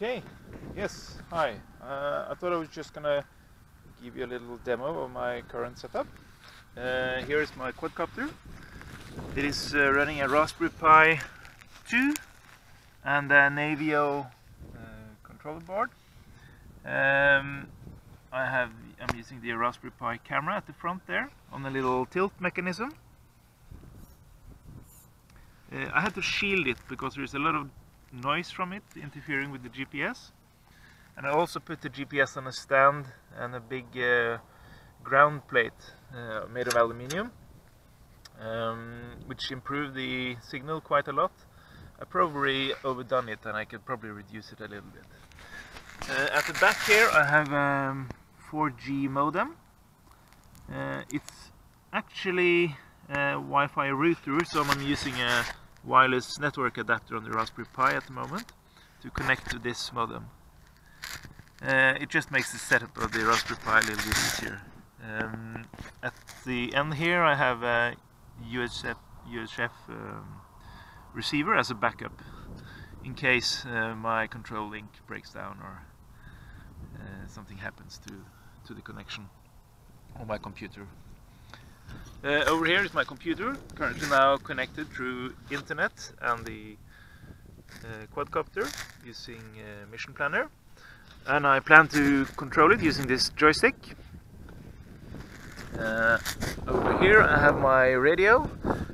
Okay, yes, hi. Uh, I thought I was just gonna give you a little demo of my current setup. Uh, here is my quadcopter. It is uh, running a Raspberry Pi 2 and a Navio uh, controller board. Um, I have, I'm using the Raspberry Pi camera at the front there on a little tilt mechanism. Uh, I had to shield it because there's a lot of noise from it interfering with the GPS. And I also put the GPS on a stand and a big uh, ground plate uh, made of aluminium, um, which improved the signal quite a lot. I probably overdone it and I could probably reduce it a little bit. Uh, at the back here I have a um, 4G modem. Uh, it's actually a Wi-Fi router, so I'm using a wireless network adapter on the Raspberry Pi at the moment to connect to this modem. Uh, it just makes the setup of the Raspberry Pi a little bit easier. Um, at the end here I have a UHF, um, receiver as a backup in case uh, my control link breaks down or uh, something happens to, to the connection on my computer. Uh, over here is my computer, currently now connected through internet and the uh, quadcopter using uh, Mission Planner. And I plan to control it using this joystick. Uh, over here I have my radio.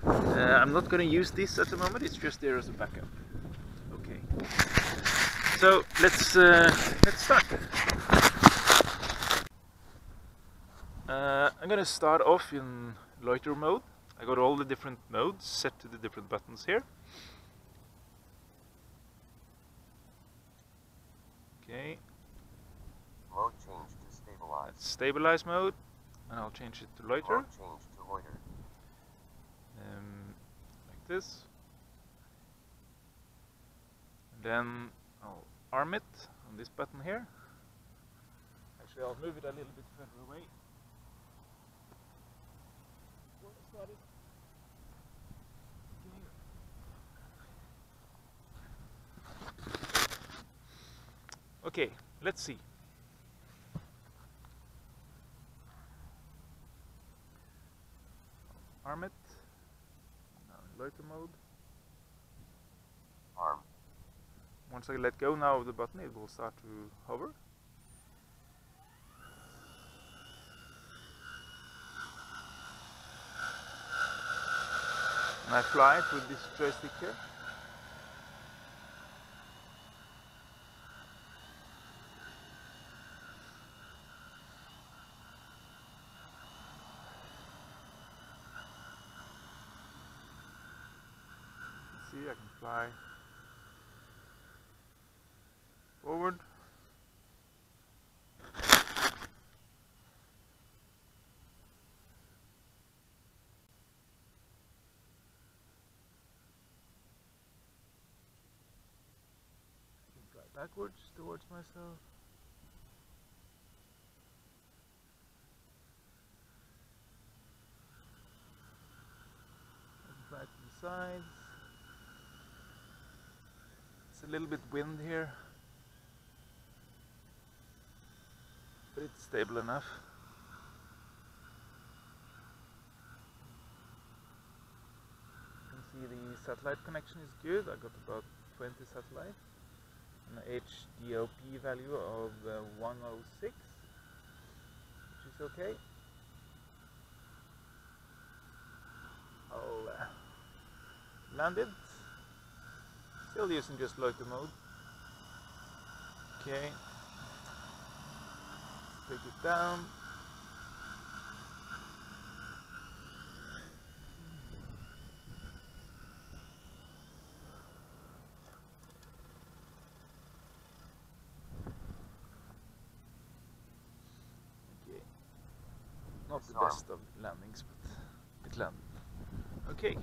Uh, I'm not going to use this at the moment, it's just there as a backup. Okay. So let's uh, let's start. Uh, I'm gonna start off in loiter mode. I got all the different modes set to the different buttons here. Okay, Mode change to stabilize. that's stabilize mode, and I'll change it to loiter, Mode change to loiter. um, like this. And then I'll arm it on this button here. Actually, I'll move it a little bit further away. Started. Okay, let's see. Arm it. Now in loiter mode. Arm. Once I let go now of the button, it will start to hover. And I fly it with this joystick here. See, I can fly forward. I can fly backwards towards myself. Can fly to the sides. It's a little bit wind here. but it's stable enough. You can see the satellite connection is good. I got about 20 satellites. An HDOP value of uh, 106, which is okay. I'll uh, land it. Still using just loiter mode. Okay take it down. Okay. Not the Disarm. best of landings, but it landed. Okay.